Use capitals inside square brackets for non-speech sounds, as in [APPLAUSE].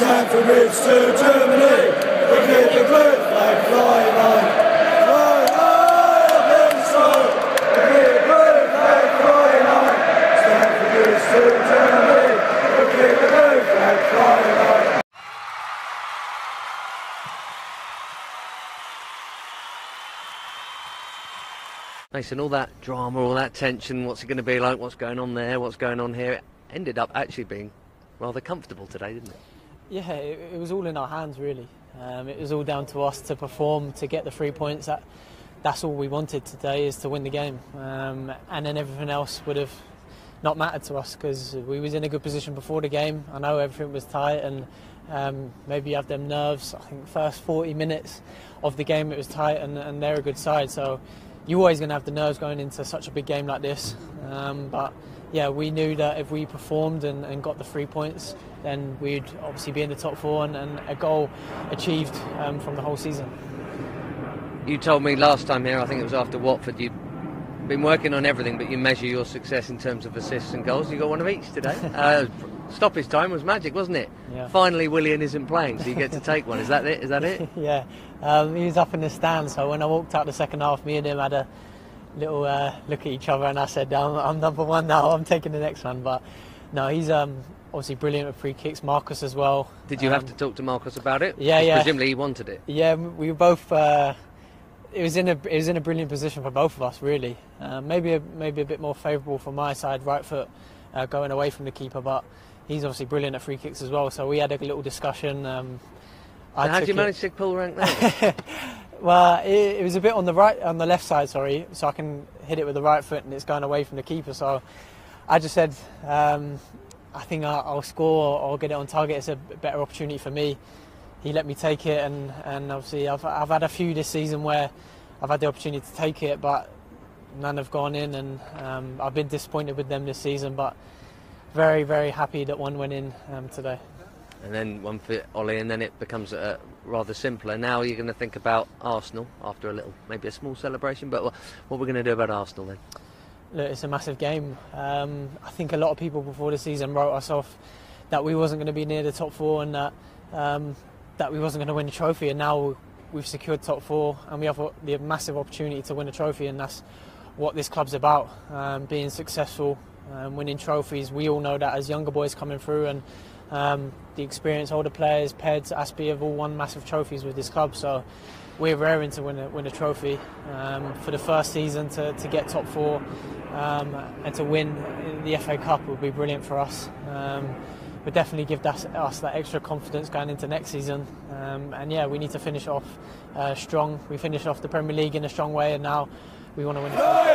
Stamford Bridge to Germany. We keep the blue flag flying high. Fly high all that drama, all that tension, what's it going to be like, what's going on there, what's going on here, it ended up actually being rather comfortable today, didn't it? Yeah, it, it was all in our hands really. Um, it was all down to us to perform, to get the three points. That, that's all we wanted today is to win the game, um, and then everything else would have not mattered to us because we was in a good position before the game. I know everything was tight and um, maybe you have them nerves. I think first 40 minutes of the game it was tight and, and they're a good side. So you're always going to have the nerves going into such a big game like this. Um, but yeah, we knew that if we performed and, and, got the three points, then we'd obviously be in the top four and, and a goal achieved um, from the whole season. You told me last time here, I think it was after Watford, you'd been working on everything, but you measure your success in terms of assists and goals. You got one of each today. [LAUGHS] uh, stoppage time was magic, wasn't it? Yeah. Finally, Willian isn't playing, so you get to [LAUGHS] take one. Is that it? Is that it? [LAUGHS] yeah. Um, he was up in the stand, so when I walked out the second half, me and him had a little uh, look at each other, and I said, I'm, I'm, number one now. I'm taking the next one." But no, he's um, obviously brilliant at free kicks. Marcus as well. Did you um, have to talk to Marcus about it? Yeah, yeah. Presumably he wanted it. Yeah, we were both. Uh, it was in a it was in a brilliant position for both of us, really. Uh, maybe a, maybe a bit more favourable for my side, right foot uh, going away from the keeper, but he's obviously brilliant at free kicks as well. So we had a little discussion. Um, so how did you manage to pull rank there? [LAUGHS] well, it, it, was a bit on the right, on the left side, sorry, so I can hit it with the right foot and it's going away from the keeper. So I just said, um, I think I'll, I'll score or get it on target. It's a better opportunity for me he let me take it, and, and obviously I've, I've had a few this season where I've had the opportunity to take it, but none have gone in, and um, I've been disappointed with them this season, but very, very happy that one went in um, today. And then one for Ollie, and then it becomes uh, rather simpler. Now you're going to think about Arsenal after a little, maybe a small celebration, but what, we're going to do about Arsenal then? Look, it's a massive game. Um, I think a lot of people before the season wrote us off that we wasn't going to be near the top four and that um, that we wasn't going to win a trophy, and now we've secured top four, and we have the massive opportunity to win a trophy, and that's what this club's about: um, being successful, um, winning trophies. We all know that as younger boys coming through, and um, the experienced older players, Peds, Azpi, have all won massive trophies with this club. So we're raring to win a, win a trophy um, for the first season to, to get top four um, and to win the FA Cup would be brilliant for us. Um, would definitely give us, us that extra confidence going into next season. Um, and yeah, we need to finish off uh, strong. We finished off the Premier League in a strong way, and now we want to win.